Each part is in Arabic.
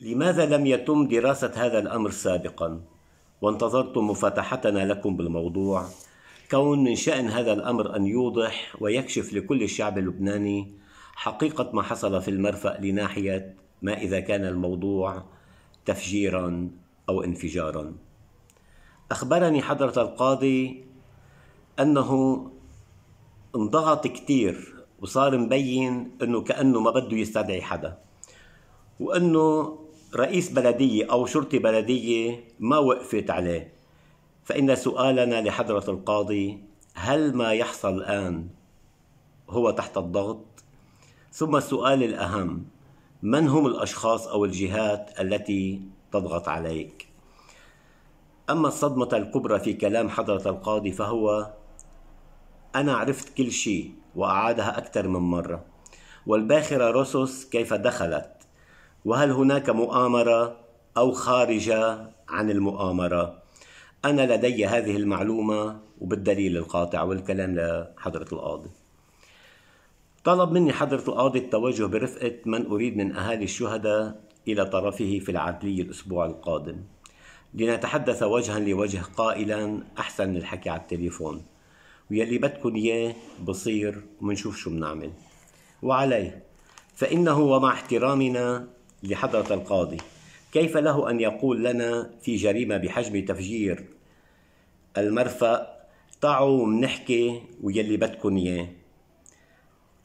لماذا لم يتم دراسة هذا الأمر سابقا؟ وانتظرتم مفاتحتنا لكم بالموضوع. كون من شأن هذا الأمر أن يوضح ويكشف لكل الشعب اللبناني حقيقة ما حصل في المرفأ لناحية ما إذا كان الموضوع تفجيرا أو انفجارا. أخبرني حضرة القاضي أنه انضغط كتير وصار مبين أنه كأنه ما بده يستدعي حدا وأنه رئيس بلدية أو شرطة بلدية ما وقفت عليه فإن سؤالنا لحضرة القاضي هل ما يحصل الآن هو تحت الضغط؟ ثم السؤال الأهم من هم الأشخاص أو الجهات التي تضغط عليك؟ أما الصدمة الكبرى في كلام حضرة القاضي فهو أنا عرفت كل شيء وأعادها أكثر من مرة والباخرة روسوس كيف دخلت وهل هناك مؤامرة أو خارجة عن المؤامرة؟ أنا لدي هذه المعلومة وبالدليل القاطع والكلام لحضرة القاضي. طلب مني حضرة القاضي التوجه برفقة من أريد من أهالي الشهداء إلى طرفه في العدلية الأسبوع القادم. لنتحدث وجها لوجه قائلا أحسن من الحكي على التليفون. ويلي بدكن إياه بصير ومنشوف شو بنعمل وعليه. فإنه ومع احترامنا لحضرة القاضي. كيف له أن يقول لنا في جريمة بحجم تفجير المرفأ تعوا منحكي ويلي بدكن إياه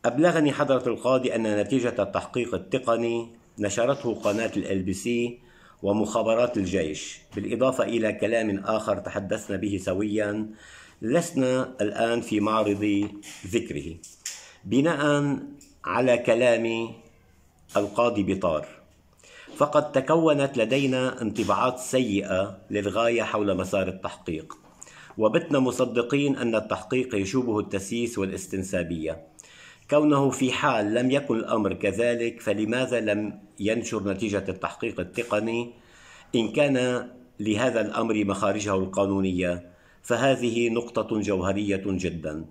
أبلغني حضرة القاضي أن نتيجة التحقيق التقني نشرته قناة ال بي سي ومخابرات الجيش. بالإضافة إلى كلام آخر تحدثنا به سويا لسنا الآن في معرض ذكره. بناء على كلام القاضي بطار. فقد تكونت لدينا انطباعات سيئة للغاية حول مسار التحقيق. وبتنا مصدقين أن التحقيق يشوبه التسييس والاستنسابية. كونه في حال لم يكن الأمر كذلك فلماذا لم ينشر نتيجة التحقيق التقني؟ إن كان لهذا الأمر مخارجه القانونية فهذه نقطة جوهرية جدا.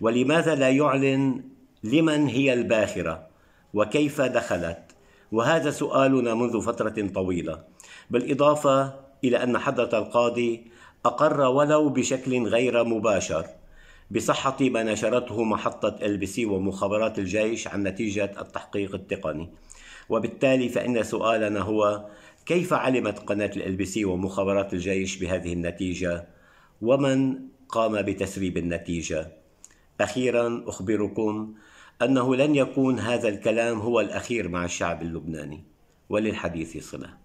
ولماذا لا يعلن لمن هي الباخرة وكيف دخلت؟ وهذا سؤالنا منذ فترة طويلة. بالإضافة إلى أن حضرة القاضي أقر ولو بشكل غير مباشر بصحة ما نشرته محطة إل بي سي ومخابرات الجيش عن نتيجة التحقيق التقني. وبالتالي فإن سؤالنا هو كيف علمت قناة إل بي سي ومخابرات الجيش بهذه النتيجة؟ ومن قام بتسريب النتيجة؟ أخيرا أخبركم أنه لن يكون هذا الكلام هو الأخير مع الشعب اللبناني وللحديث صلة.